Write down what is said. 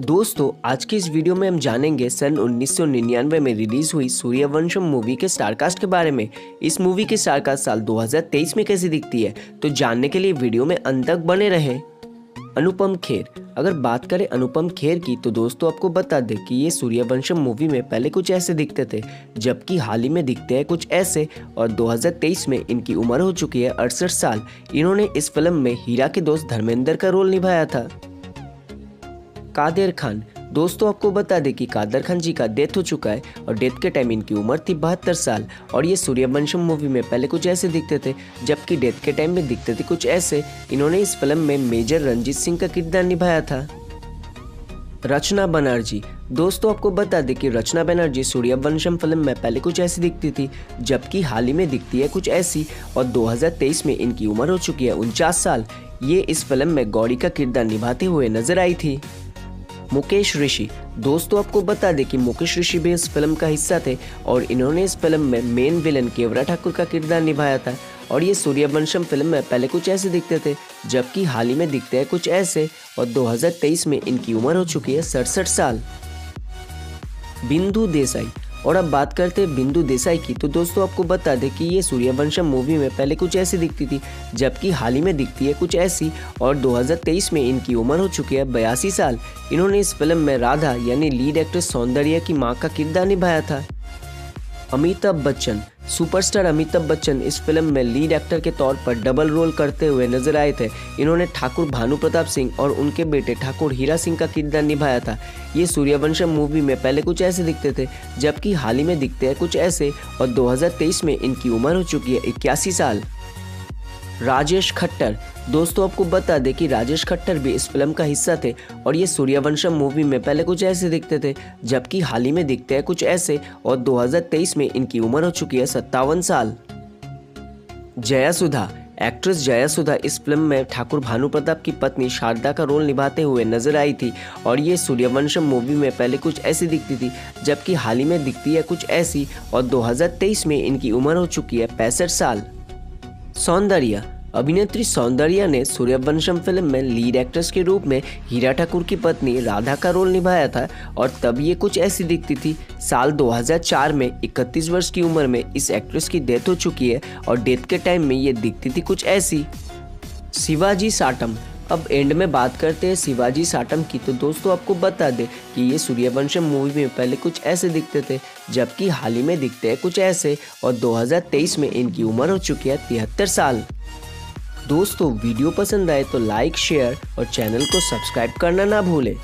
दोस्तों, आज की इस वीडियो में हम जानेंगे सन 1999 में रिलीज़ हुई सूर्यवंशम मूवी के स्टारकास्ट के बारे में। इस मूवी की स्टारकास्ट साल 2023 में कैसी दिखती है? तो जानने के लिए वीडियो में अंत तक बने रहे। अनुपम खेर। अगर बात करें अनुपम खेर की तो दोस्तों, आपको बता दें कि ये सूर्यवंशम मूवी में पहले कुछ ऐसे दिखते थे, जबकि हाल ही में दिखते हैं कुछ ऐसे, और 2023 में इनकी उम्र हो चुकी है अड़सठ साल। इन्होंने इस फ़िल्म में हीरा के दोस्त धर्मेंद्र का रोल निभाया था। कादिर खान। दोस्तों, आपको बता दें कि कादर खान जी का डेथ हो चुका है और डेथ के टाइम इनकी उम्र थी बहत्तर साल। और ये सूर्यवंशम मूवी में पहले कुछ ऐसे दिखते थे, जबकि डेथ के टाइम में दिखते थे कुछ ऐसे। इन्होंने इस फ़िल्म में मेजर रंजीत सिंह का किरदार निभाया था। रचना बनर्जी। दोस्तों, आपको बता दें कि रचना बनर्जी सूर्यवंशम फ़िल्म में पहले कुछ ऐसी दिखती थी, जबकि हाल ही में दिखती है कुछ ऐसी। और 2023 में इनकी उम्र हो चुकी है उनचास साल। ये इस फ़िल्म में गौरी का किरदार निभाते हुए नज़र आई थी। मुकेश ऋषि। दोस्तों, आपको बता दें कि मुकेश ऋषि भी इस फ़िल्म का हिस्सा थे और इन्होंने इस फ़िल्म में मेन विलन केवरा ठाकुर का किरदार निभाया था। और ये सूर्यवंशम फ़िल्म में पहले कुछ ऐसे दिखते थे, जबकि हाल ही में दिखते हैं कुछ ऐसे और 2023 में इनकी उम्र हो चुकी है सड़सठ साल। बिंदु देसाई। और अब बात करते हैं बिंदु देसाई की। तो दोस्तों, आपको बता दें कि ये सूर्यवंशम मूवी में पहले कुछ ऐसी दिखती थी, जबकि हाल ही में दिखती है कुछ ऐसी, और 2023 में इनकी उम्र हो चुकी है बयासी साल। इन्होंने इस फ़िल्म में राधा, यानी लीड एक्ट्रेस सौंदर्या की माँ का किरदार निभाया था। अमिताभ बच्चन सुपरस्टार अमिताभ बच्चन इस फ़िल्म में लीड एक्टर के तौर पर डबल रोल करते हुए नज़र आए थे। इन्होंने ठाकुर भानु प्रताप सिंह और उनके बेटे ठाकुर हीरा सिंह का किरदार निभाया था। ये सूर्यवंशम मूवी में पहले कुछ ऐसे दिखते थे, जबकि हाल ही में दिखते हैं कुछ ऐसे, और 2023 में इनकी उम्र हो चुकी है इक्यासी साल। राजेश खट्टर। दोस्तों, आपको बता दें कि राजेश खट्टर भी इस फ़िल्म का हिस्सा थे और ये सूर्यवंशम मूवी में पहले कुछ ऐसे दिखते थे, जबकि हाल ही में दिखते हैं कुछ ऐसे और 2023 में इनकी उम्र हो चुकी है सत्तावन साल। जया सुधा एक्ट्रेस जया सुधा इस फ़िल्म में ठाकुर भानु प्रताप की पत्नी शारदा का रोल निभाते हुए नज़र आई थी और ये सूर्यवंशम मूवी में पहले कुछ ऐसी दिखती थी, जबकि हाल ही में दिखती है कुछ ऐसी और 2023 में इनकी उम्र हो चुकी है पैंसठ साल। सौंदर्य। अभिनेत्री सौंदर्या ने सूर्यवंशम फ़िल्म में लीड एक्ट्रेस के रूप में हीरा ठाकुर की पत्नी राधा का रोल निभाया था और तब ये कुछ ऐसी दिखती थी। साल 2004 में 31 वर्ष की उम्र में इस एक्ट्रेस की डेथ हो चुकी है और डेथ के टाइम में ये दिखती थी कुछ ऐसी। शिवाजी साटम अब एंड में बात करते हैं शिवाजी साटम की। तो दोस्तों, आपको बता दें कि ये सूर्यवंशम मूवी में पहले कुछ ऐसे दिखते थे, जबकि हाल ही में दिखते हैं कुछ ऐसे, और 2023 में इनकी उम्र हो चुकी है तिहत्तर साल। दोस्तों, वीडियो पसंद आए तो लाइक शेयर और चैनल को सब्सक्राइब करना ना भूलें।